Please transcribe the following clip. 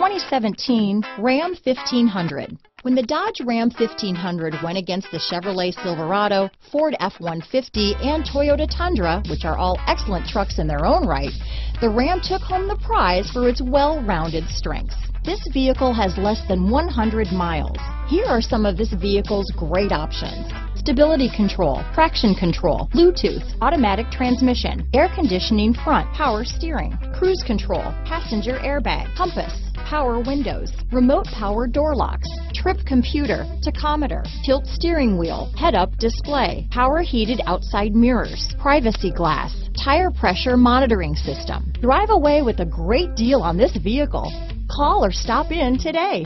2017 Ram 1500. When the Dodge Ram 1500 went against the Chevrolet Silverado, Ford F-150, and Toyota Tundra, which are all excellent trucks in their own right, the Ram took home the prize for its well-rounded strengths. This vehicle has less than 100 miles. Here are some of this vehicle's great options. Stability control, traction control, Bluetooth, automatic transmission, air conditioning front, power steering, cruise control, passenger airbag, compass, power windows, remote power door locks, trip computer, tachometer, tilt steering wheel, head-up display, power heated outside mirrors, privacy glass, tire pressure monitoring system. Drive away with a great deal on this vehicle. Call or stop in today.